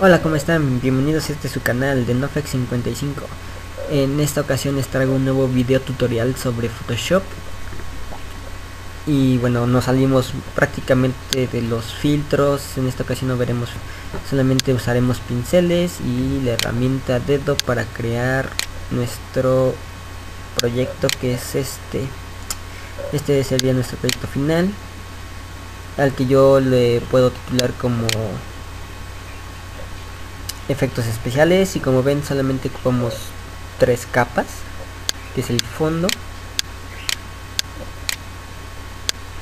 Hola, ¿cómo están? Bienvenidos a este su canal de NoFX55. En esta ocasión les traigo un nuevo video tutorial sobre Photoshop. Y bueno, nos salimos prácticamente de los filtros. En esta ocasión no veremos, solamente usaremos pinceles y la herramienta dedo para crear nuestro proyecto que es este. Este sería nuestro proyecto final. Al que yo le puedo titular como efectos especiales y como ven solamente ocupamos tres capas que es el fondo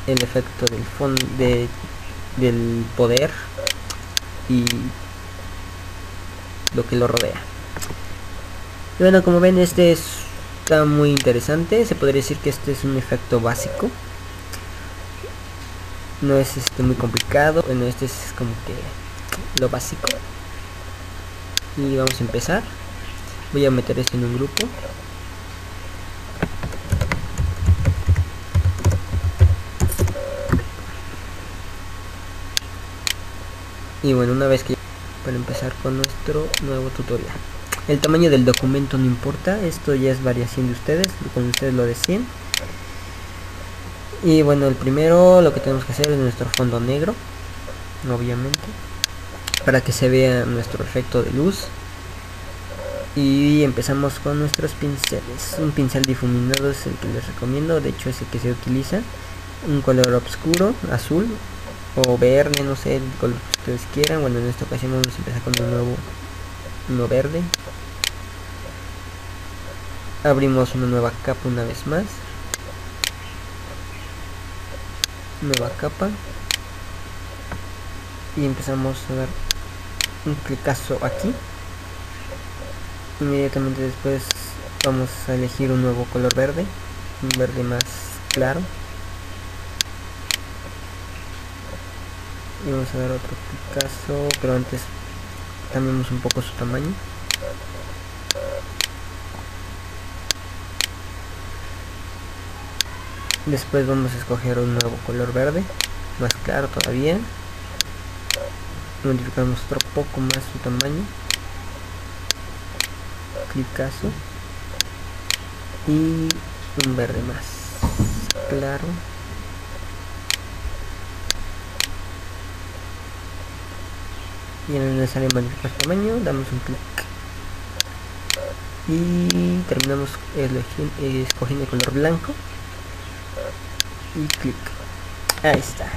el efecto del fondo de, del poder y lo que lo rodea. Y bueno como ven este está muy interesante se podría decir que este es un efecto básico. No es este muy complicado bueno este es como que lo básico y vamos a empezar. Voy a meter esto en un grupo. Y bueno una vez que para empezar con nuestro nuevo tutorial. El tamaño del documento no importa esto ya es variación de ustedes cuando ustedes lo deseen y bueno el primero lo que tenemos que hacer es nuestro fondo negro obviamente para que se vea nuestro efecto de luz. Y empezamos con nuestros pinceles. Un pincel difuminado es el que les recomiendo. De hecho es el que se utiliza. Un color oscuro azul o verde no sé el color que ustedes quieran. Bueno en esta ocasión vamos a empezar con un nuevo uno verde. Abrimos una nueva capa una vez más. Nueva capa. Y empezamos a dar un clicazo aquí. Inmediatamente después vamos a elegir un nuevo color verde un verde más claro. Y vamos a dar otro clicazo pero antes cambiamos un poco su tamaño. Después vamos a escoger un nuevo color verde más claro todavía modificamos otro poco más su tamaño. Clicazo. Y un verde más. Claro. Y en el necesario modificar tamaño damos un clic. Y terminamos escogiendo el color blanco. Y clic. Ahí está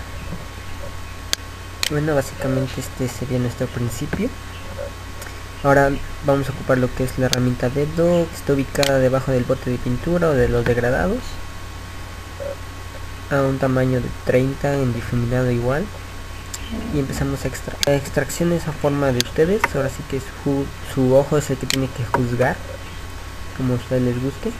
bueno básicamente este sería nuestro principio. Ahora vamos a ocupar lo que es la herramienta dedo que está ubicada debajo del bote de pintura o de los degradados a un tamaño de 30 en difuminado igual. Y empezamos a extraer la extracción es a forma de ustedes. Ahora sí que su, su ojo es el que tiene que juzgar como a ustedes les guste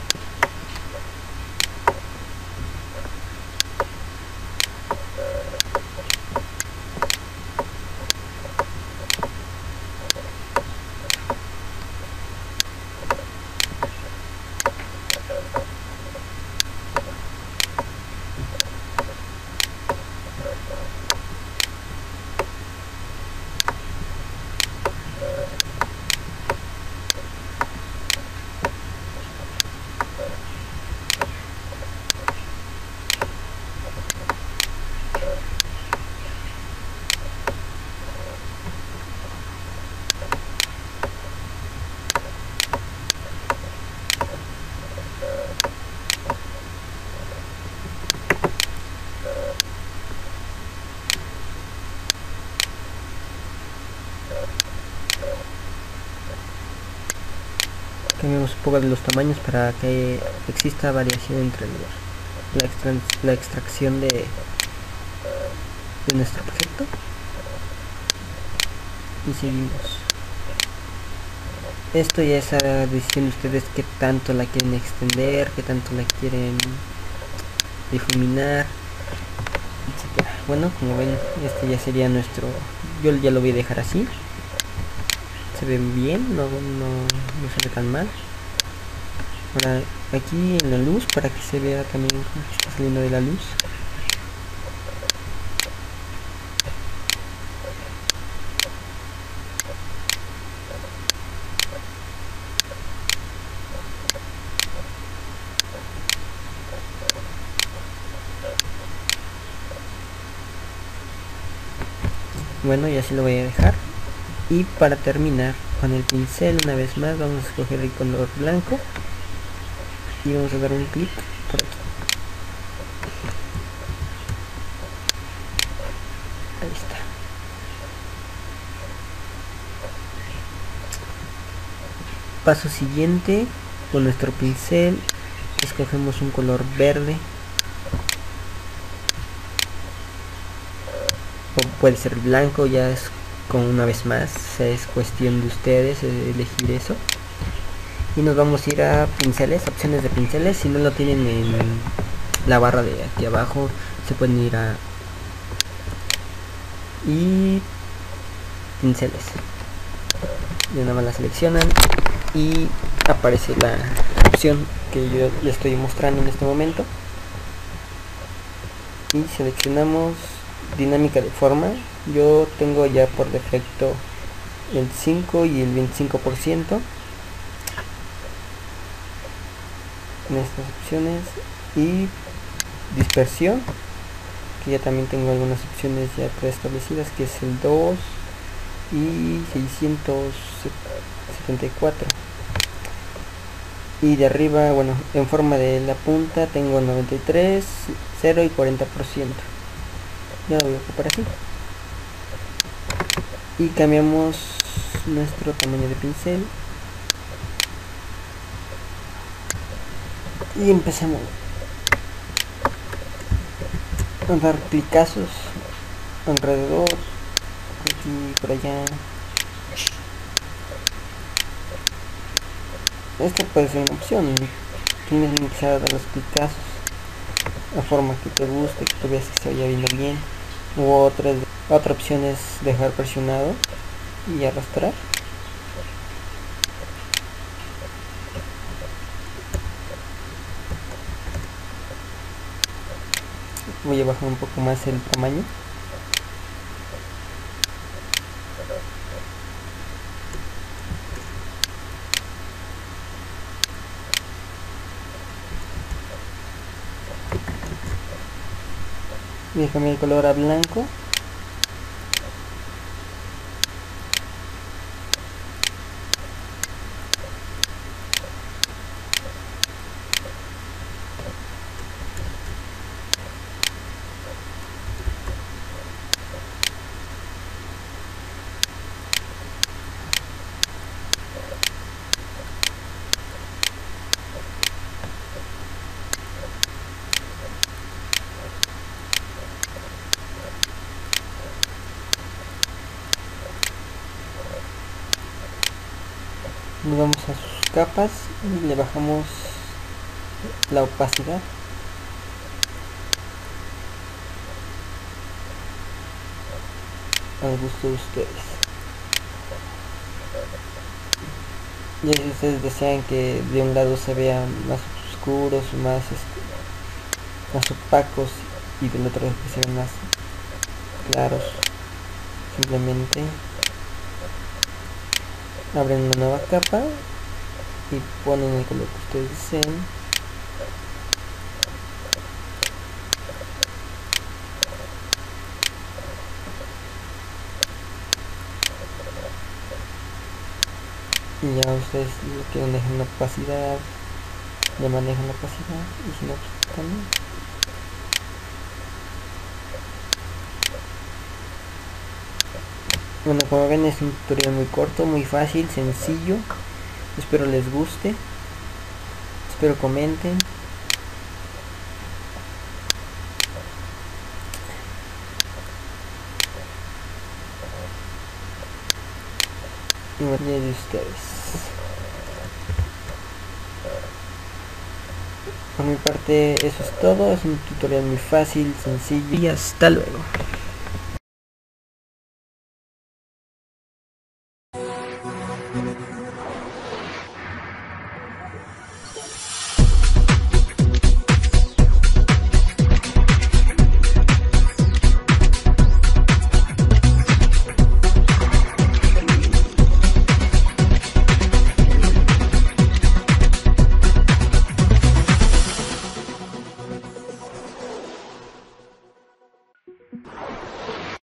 cambiamos un poco de los tamaños para que exista variación entre los, la, extra, la, extracción de, nuestro objeto. Y seguimos. Esto ya es a decisión de ustedes que tanto la quieren extender que tanto la quieren difuminar etcétera. Bueno como ven este ya sería nuestro yo ya lo voy a dejar así se ven bien, no, no, no se ve tan mal. Ahora aquí en la luz para que se vea también cómo está saliendo de la luz. Bueno, y así lo voy a dejar y para terminar con el pincel una vez más vamos a escoger el color blanco. Y vamos a dar un clic por aquí. Ahí está. Paso siguiente con nuestro pincel escogemos un color verde. O puede ser blanco ya es con una vez más es cuestión de ustedes elegir eso. Y nos vamos a ir a pinceles opciones de pinceles. Si no lo tienen en la barra de aquí abajo se pueden ir a y pinceles. Y nada más la seleccionan y aparece la opción que yo le estoy mostrando en este momento. Y seleccionamos dinámica de forma yo tengo ya por defecto el 5 y el 25% en estas opciones. Y dispersión que ya también tengo algunas opciones ya preestablecidas que es el 2 y 674 y de arriba bueno en forma de la punta tengo 93 0 y 40% ya lo voy a ocupar así y cambiamos nuestro tamaño de pincel. Y empezamos a dar picazos alrededor aquí por allá. Esta puede ser una opción tienes que empezar a dar los picazos a forma que te guste que tú veas que se vaya viendo bien u otras otra opción es dejar presionado y arrastrar. Voy a bajar un poco más el tamaño cambiar el color a blanco nos vamos a sus capas y le bajamos la opacidad. Al gusto de ustedes. Y si ustedes desean que de un lado se vean más oscuros más este, más opacos y del otro que se más claros simplemente abren una nueva capa y ponen el color que ustedes deseen. Y ya ustedes lo quieren dejar la opacidad ya manejan la opacidad y si no pues también Bueno, como ven es un tutorial muy corto, muy fácil, sencillo. Espero les guste. Espero comenten. Y de ustedes. Por mi parte eso es todo, es un tutorial muy fácil, sencillo y hasta luego.